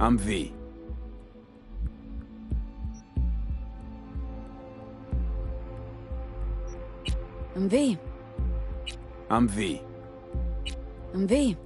I'm V. I'm V. I'm V. I'm V.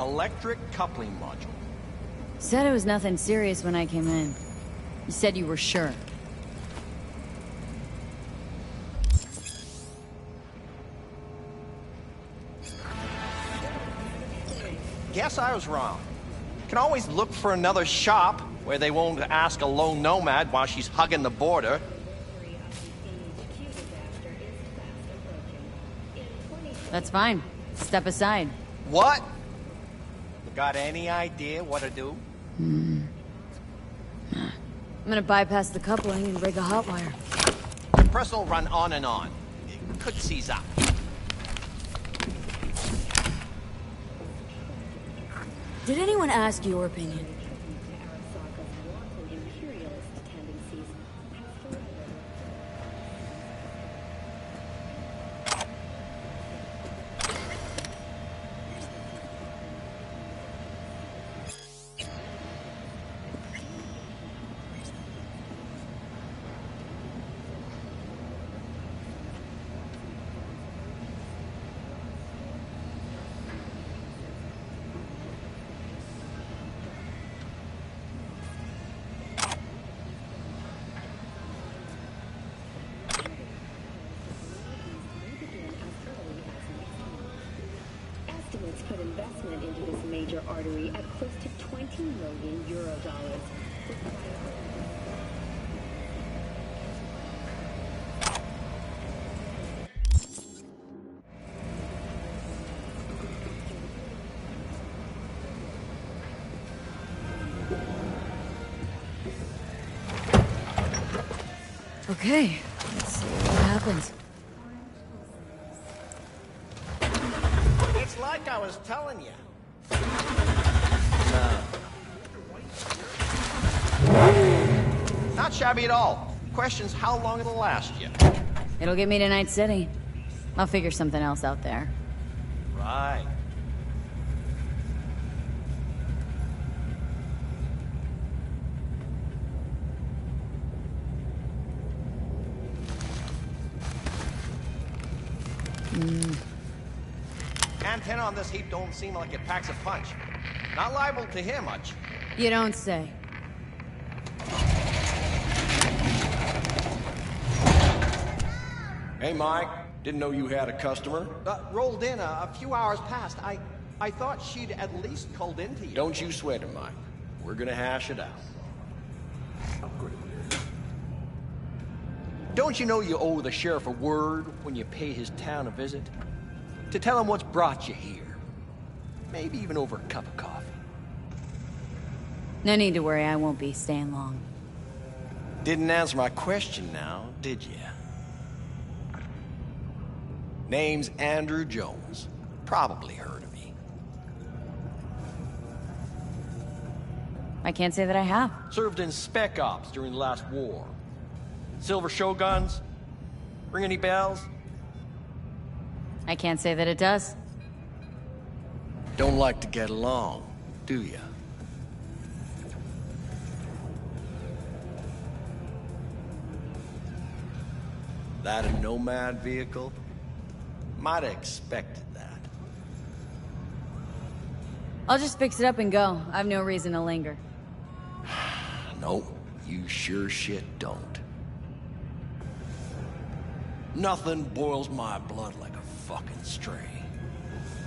Electric coupling module. Said it was nothing serious when I came in. You said you were sure. Guess I was wrong. Can always look for another shop where they won't ask a lone nomad while she's hugging the border. That's fine. Step aside. What? Got any idea what to do? Hmm. I'm gonna bypass the coupling and rig a hot wire. Press will run on and on. It could seize up. Did anyone ask your opinion? Okay, let's see what happens. It's like I was telling you. Uh, not shabby at all. Question's how long it'll last you. It'll get me to Night City. I'll figure something else out there. Right. This heap don't seem like it packs a punch. Not liable to hear much. You don't say. Hey, Mike. Didn't know you had a customer. Uh, rolled in a, a few hours past. I, I thought she'd at least called into you. Don't you sweat it, Mike. We're gonna hash it out. Don't you know you owe the sheriff a word when you pay his town a visit? To tell him what's brought you here. Maybe even over a cup of coffee. No need to worry, I won't be staying long. Didn't answer my question now, did you? Name's Andrew Jones. Probably heard of me. I can't say that I have. Served in Spec Ops during the last war. Silver Shoguns? Ring any bells? I can't say that it does. Don't like to get along, do you? That a nomad vehicle? Might have expected that. I'll just fix it up and go. I've no reason to linger. No, you sure shit don't. Nothing boils my blood like a fucking stray.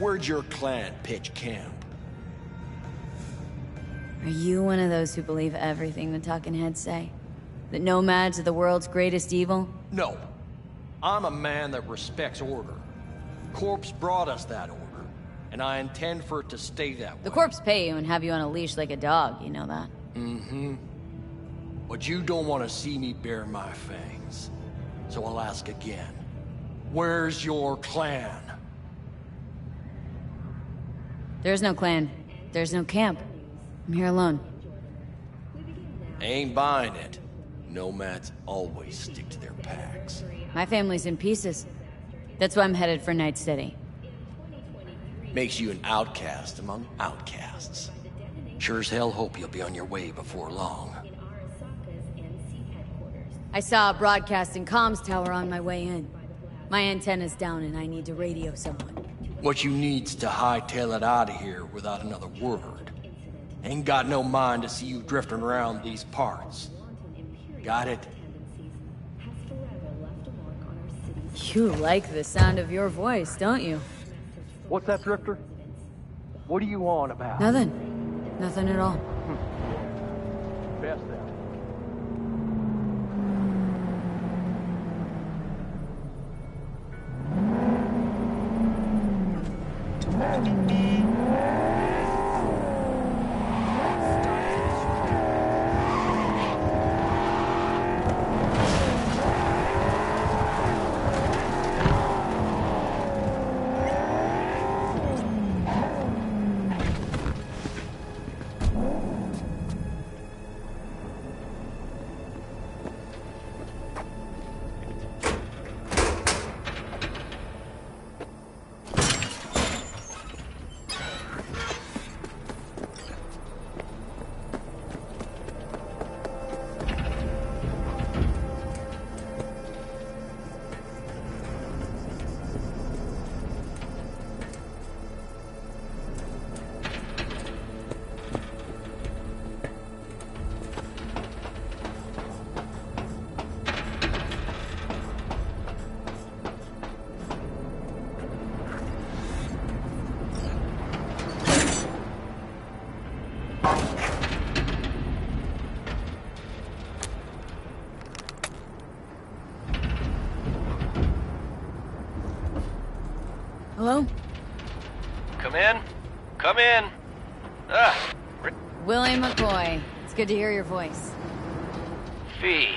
Where'd your clan pitch camp? Are you one of those who believe everything the talking heads say? That nomads are the world's greatest evil? No. I'm a man that respects order. Corpse brought us that order, and I intend for it to stay that way. The corpse pay you and have you on a leash like a dog, you know that? Mm-hmm. But you don't want to see me bare my fangs. So I'll ask again. Where's your clan? There's no clan. There's no camp. I'm here alone. Ain't buying it. Nomads always stick to their packs. My family's in pieces. That's why I'm headed for Night City. Makes you an outcast among outcasts. Sure as hell hope you'll be on your way before long. in Arasaka's NC headquarters. I saw a broadcasting comms tower on my way in. My antenna's down and I need to radio someone. What you need's to hightail it out of here without another word. Ain't got no mind to see you drifting around these parts. Got it? Has forever left a mark on our city's You like the sound of your voice, don't you? What's that, Drifter? What are you on about? Nothing. Nothing at all. Hello? Come in. Come in. Ah, Willie McCoy. It's good to hear your voice. fee.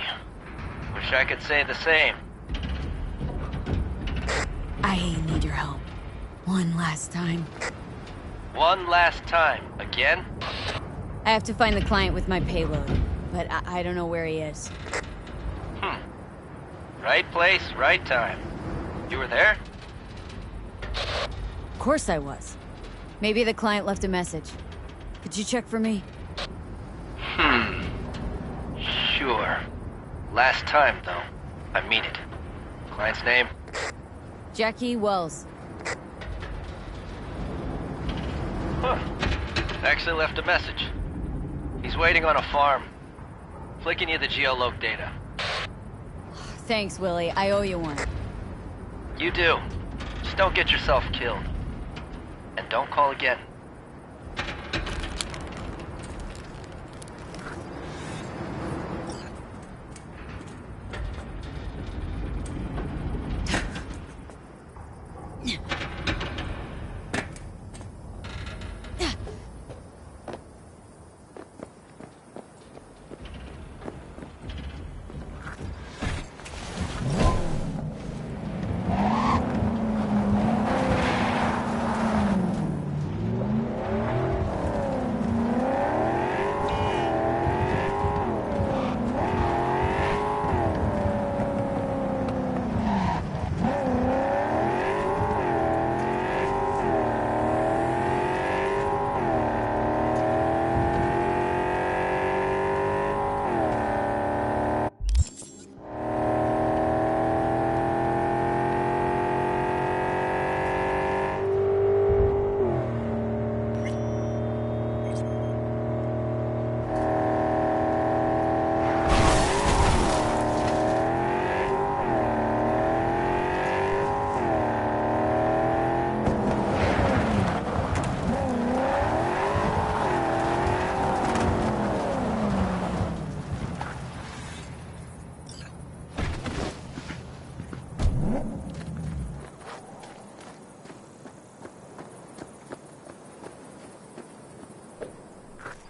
Wish I could say the same. I need your help. One last time. One last time. Again? I have to find the client with my payload, but I, I don't know where he is. Hmm. Right place, right time. You were there? Of course I was. Maybe the client left a message. Could you check for me? Hmm. Sure. Last time, though. I mean it. Client's name? Jackie Wells. Huh. Actually left a message. He's waiting on a farm. Flicking you the geoloc data. Thanks, Willie. I owe you one. You do. Just don't get yourself killed. Don't call again.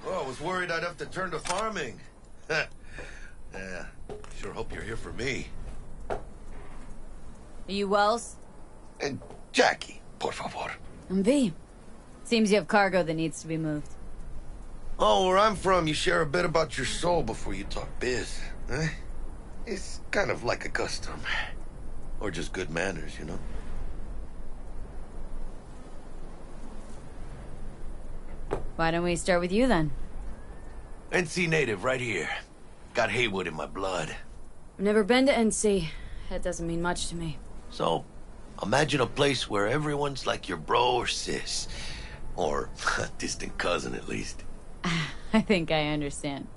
Oh, I was worried I'd have to turn to farming. yeah, sure hope you're here for me. Are you Wells? And Jackie, por favor. I'm V. Seems you have cargo that needs to be moved. Oh, where I'm from, you share a bit about your soul before you talk biz. Eh? It's kind of like a custom. Or just good manners, you know? Why don't we start with you then? NC native, right here. Got Heywood in my blood. I've never been to NC. That doesn't mean much to me. So, imagine a place where everyone's like your bro or sis. Or a distant cousin, at least. I think I understand.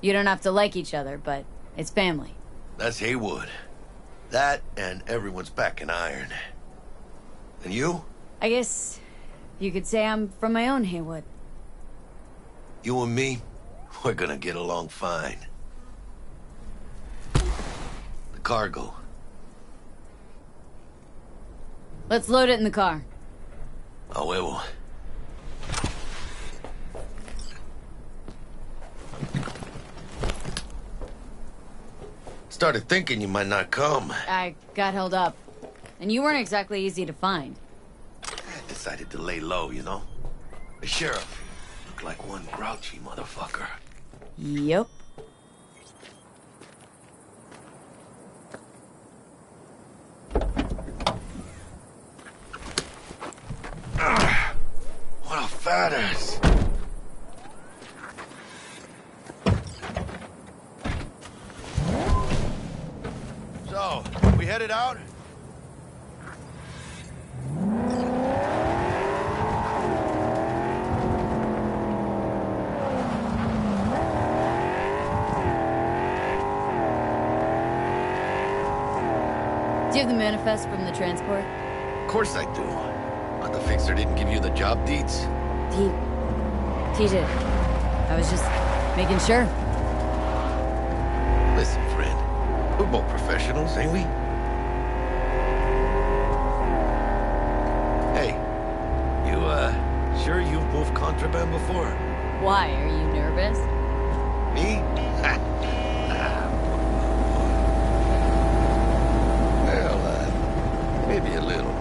You don't have to like each other, but it's family. That's Heywood. That and everyone's back in iron. And you? I guess you could say I'm from my own Heywood. You and me, we're gonna get along fine. The cargo. Let's load it in the car. A huevo. Started thinking you might not come. I got held up. And you weren't exactly easy to find. I decided to lay low, you know? The sheriff like one grouchy motherfucker. Yep. What a fat ass. So, we headed out? Do you have the manifest from the transport? Of course I do. But the fixer didn't give you the job deeds? He... He did. I was just making sure. Listen, friend. We're both professionals, ain't we? Hey, you, uh, sure you've moved contraband before? Why? Are you nervous? Me? well, uh, maybe a little.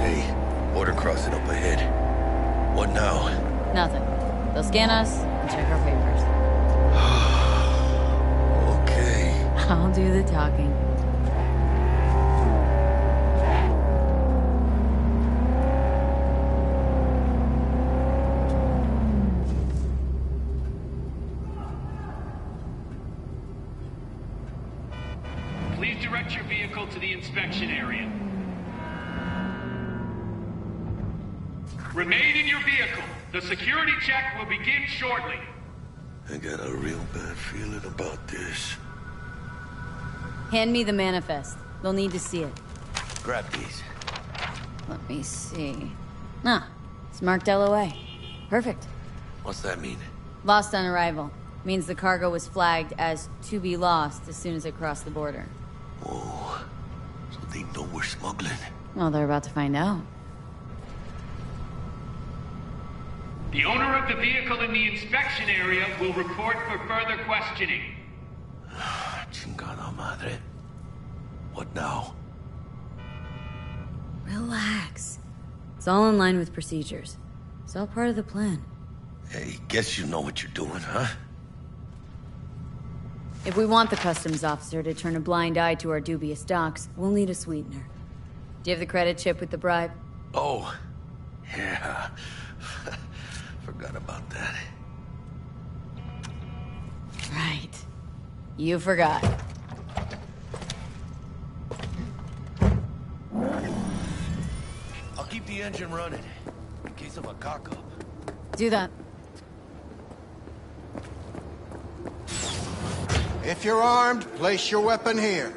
Hey, border crossing up ahead. What now? Nothing. They'll scan us and check our papers. Okay. I'll do the talking. The security check will begin shortly. I got a real bad feeling about this. Hand me the manifest. They'll need to see it. Grab these. Let me see. Ah, it's marked LOA. Perfect. What's that mean? Lost on arrival. Means the cargo was flagged as to be lost as soon as it crossed the border. Oh, so they know we're smuggling. Well, they're about to find out. The owner of the vehicle in the inspection area will report for further questioning. Chingada madre. What now? Relax. It's all in line with procedures. It's all part of the plan. Hey, guess you know what you're doing, huh? If we want the customs officer to turn a blind eye to our dubious docs, we'll need a sweetener. Do you have the credit chip with the bribe? Oh, yeah. Forgot about that. Right. You forgot. I'll keep the engine running in case of a cock-up. Do that. If you're armed, place your weapon here.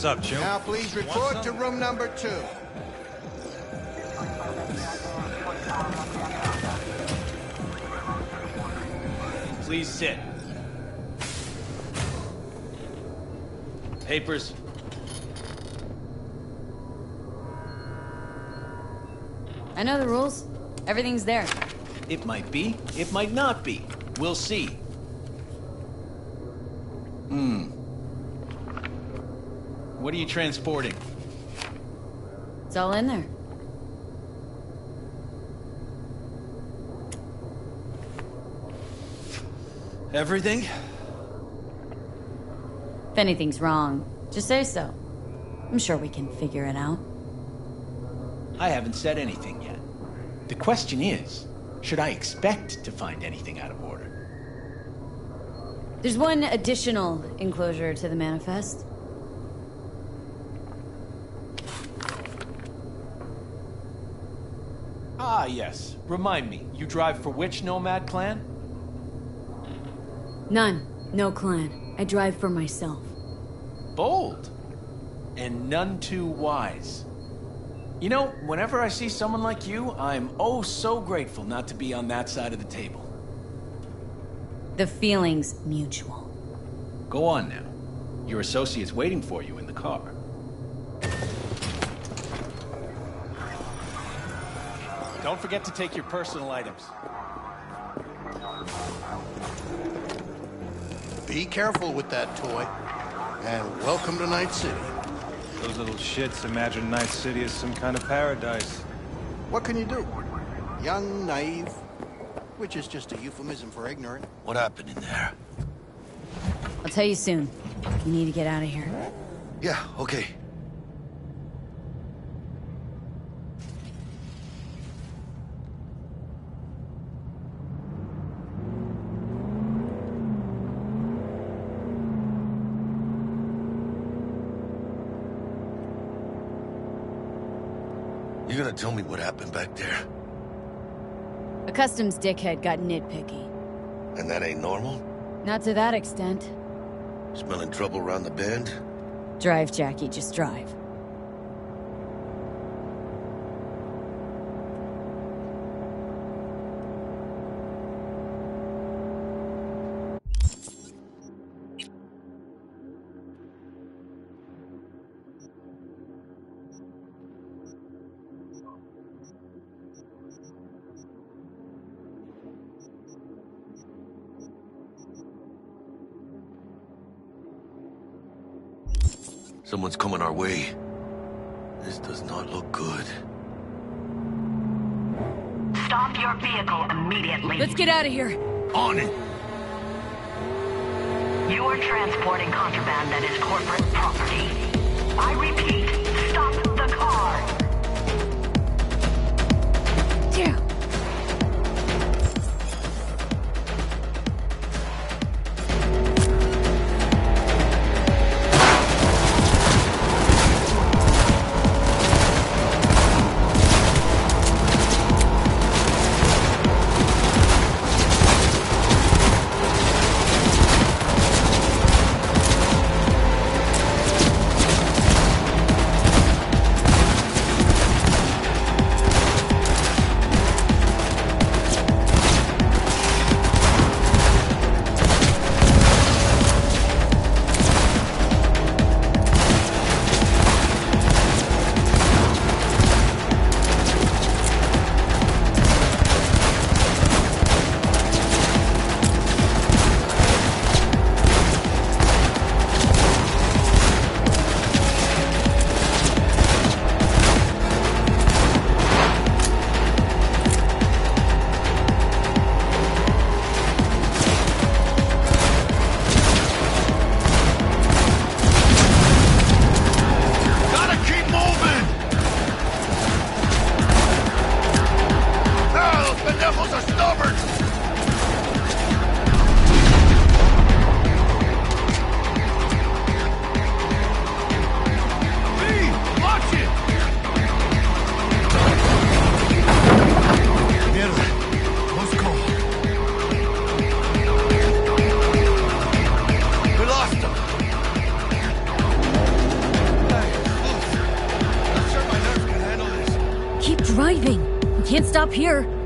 What's up, Joe? Now please report to room number two. Please sit. Papers. I know the rules. Everything's there. It might be. It might not be. We'll see. Hmm. What are you transporting? It's all in there. Everything? If anything's wrong, just say so. I'm sure we can figure it out. I haven't said anything yet. The question is, should I expect to find anything out of order? There's one additional enclosure to the manifest. Ah, yes. Remind me, you drive for which nomad clan? None. No clan. I drive for myself. Bold. And none too wise. You know, whenever I see someone like you, I'm oh so grateful not to be on that side of the table. The feeling's mutual. Go on now. Your associate's waiting for you in the car. Don't forget to take your personal items. Be careful with that toy. And welcome to Night City. Those little shits imagine Night City as some kind of paradise. What can you do? Young, naive, which is just a euphemism for ignorant. What happened in there? I'll tell you soon. You need to get out of here. Yeah, okay. You gonna tell me what happened back there? A customs dickhead got nitpicky. And that ain't normal? Not to that extent. Smelling trouble around the bend? Drive, Jackie, just drive. Someone's coming our way. This does not look good. Stop your vehicle immediately. Let's get out of here. On it! You are transporting contraband that is corporate property. I repeat, You here.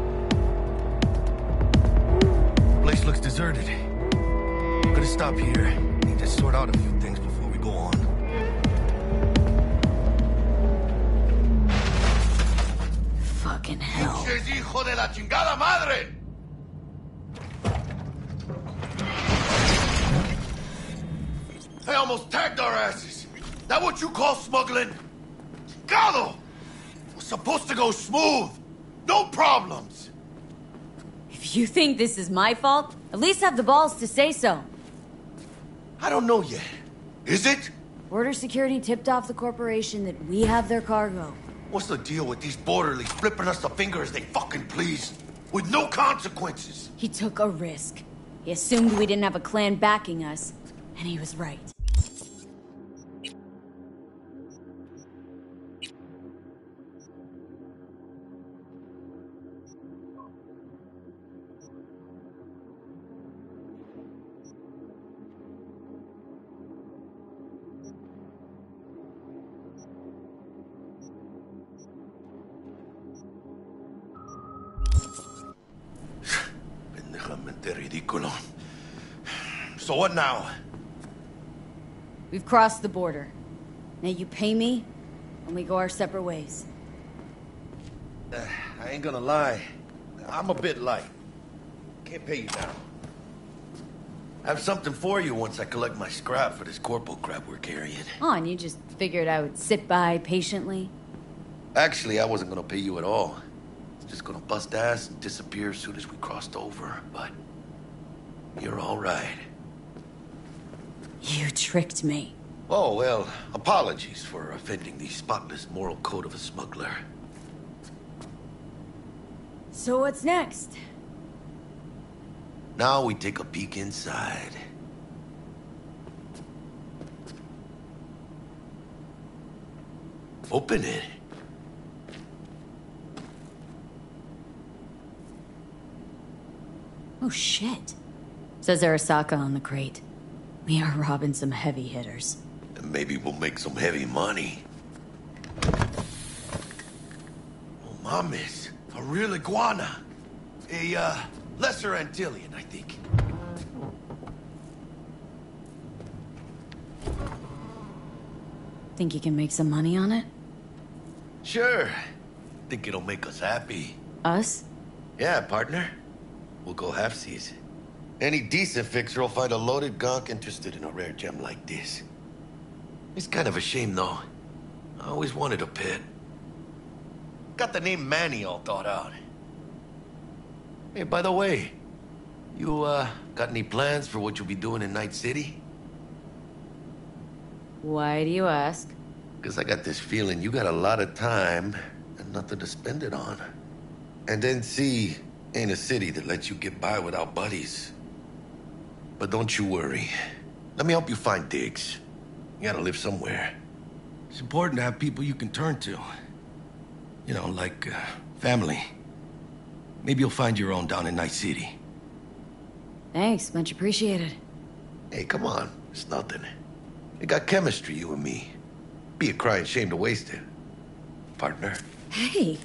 Think this is my fault, at least have the balls to say so. I don't know yet. Is it? Border security tipped off the corporation that we have their cargo. What's the deal with these borderlies flipping us the finger as they fucking please? With no consequences? He took a risk. He assumed we didn't have a clan backing us, and he was right. What now? We've crossed the border. Now you pay me, and we go our separate ways. Uh, I ain't gonna lie. I'm a bit light. Can't pay you now. I have something for you once I collect my scrap for this corporal crap we're carrying. Oh, and you just figured I would sit by patiently? Actually, I wasn't gonna pay you at all. It's just gonna bust ass and disappear as soon as we crossed over, but you're all right. You tricked me. Oh, well, apologies for offending the spotless moral code of a smuggler. So what's next? Now we take a peek inside. Open it. Oh shit. Says Arasaka on the crate. We are robbing some heavy hitters. And maybe we'll make some heavy money. Oh, mames. A real iguana. A, uh, lesser Antillean, I think. Think you can make some money on it? Sure. Think it'll make us happy. Us? Yeah, partner. We'll go halfsies. Any decent fixer will find a loaded gonk interested in a rare gem like this. It's kind of a shame, though. I always wanted a pet. Got the name Manny all thought out. Hey, by the way, you, uh, got any plans for what you'll be doing in Night City? Why do you ask? Because I got this feeling you got a lot of time and nothing to spend it on. And NC ain't a city that lets you get by without buddies. But don't you worry. Let me help you find digs. You gotta live somewhere. It's important to have people you can turn to. You know, like, uh, family. Maybe you'll find your own down in Night City. Thanks, much appreciated. Hey, come on. It's nothing. We got chemistry, you and me. Be a crying shame to waste it. Partner. Hey.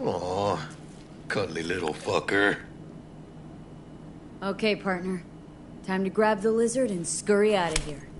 Aw, cuddly little fucker. Okay, partner. Time to grab the lizard and scurry out of here.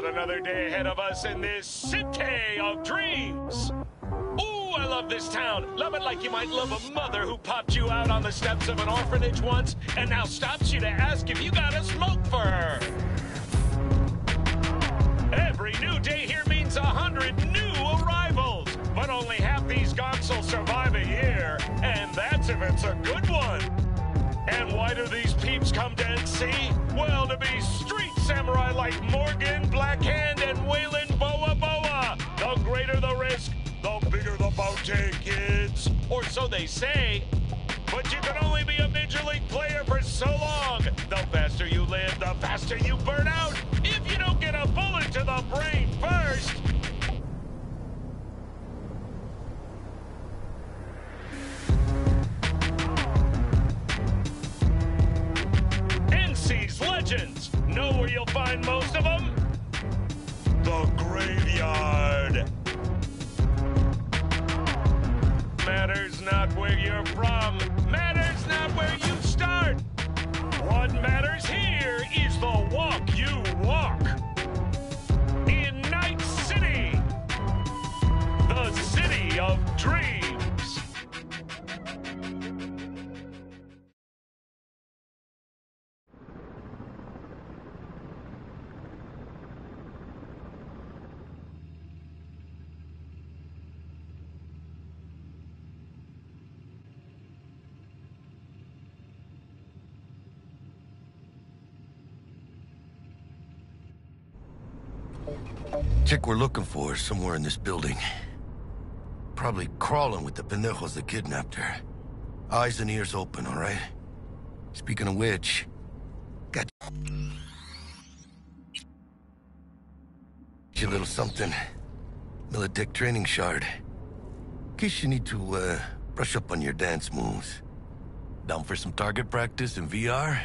Got another day ahead of us in this city of dreams. Ooh, I love this town. Love it like you might love a mother who popped you out on the steps of an orphanage once and now stops you to ask if you got a smoke for her. Every new day here means a hundred new arrivals, but only half these gonks will survive a year, and that's if it's a good one. And why do these peeps come to NC? Well, to be street samurai like Morgan, Blackhand, and Weyland Boa Boa. The greater the risk, the bigger the bounty, kids. Or so they say. But you can only be a Major League player for so long. The faster you live, the faster you burn out. If you don't get a bullet to the brain first. NC's legends. Know where you'll find most of them? The graveyard. Matters not where you're from, matters not where you Chick we're looking for is somewhere in this building. Probably crawling with the pendejos that kidnapped her. Eyes and ears open, all right? Speaking of which, got you a little something. Militech training shard. In case you need to, uh, brush up on your dance moves. Down for some target practice in VR?